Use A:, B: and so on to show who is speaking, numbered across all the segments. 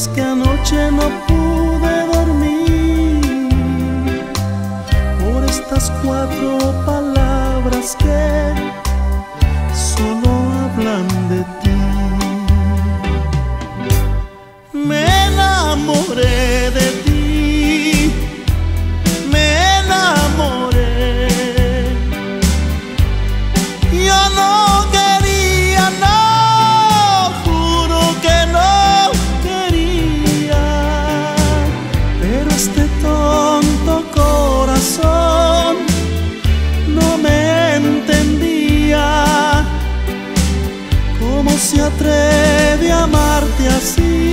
A: es que anoche no pude dormir por estas cuatro palabras que solo hablan de ti. Me enamoré see.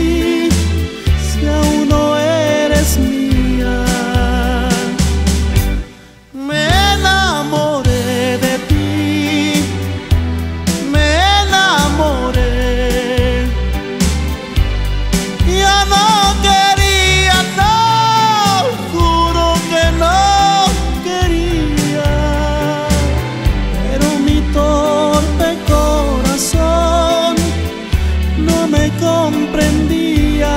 A: Comprendía.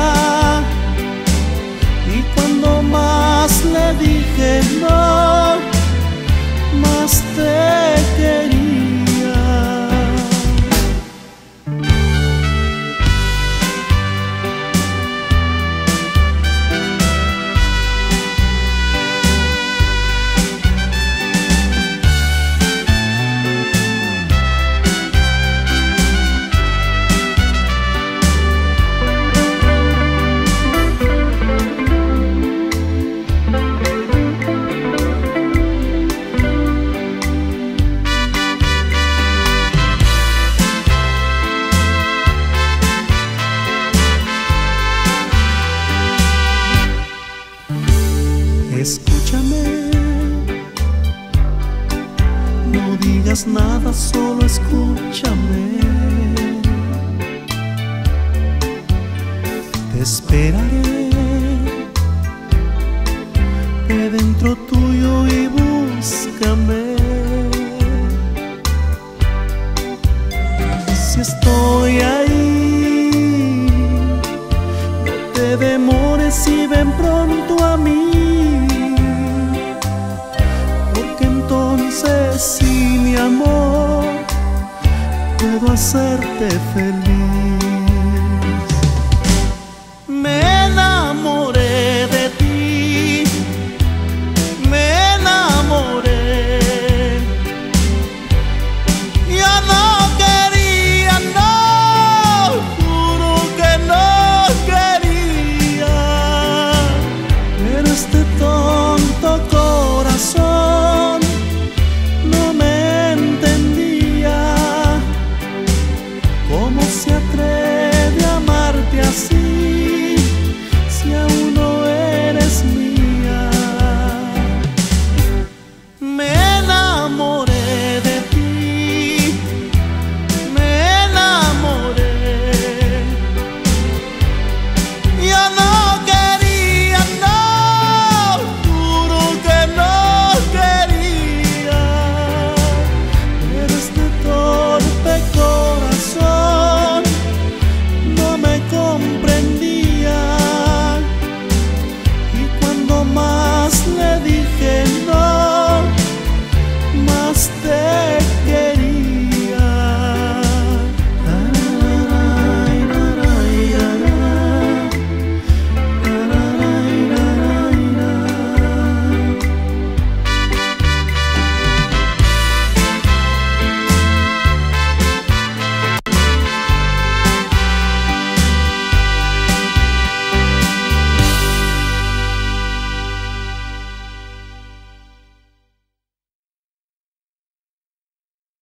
A: Y cuando más le dije no, más te nada, solo escúchame. Te esperaré de dentro tuyo y búscame. Si estoy ahí, no te demores y ven pronto a mí. Porque entonces, mi amor, puedo hacerte feliz.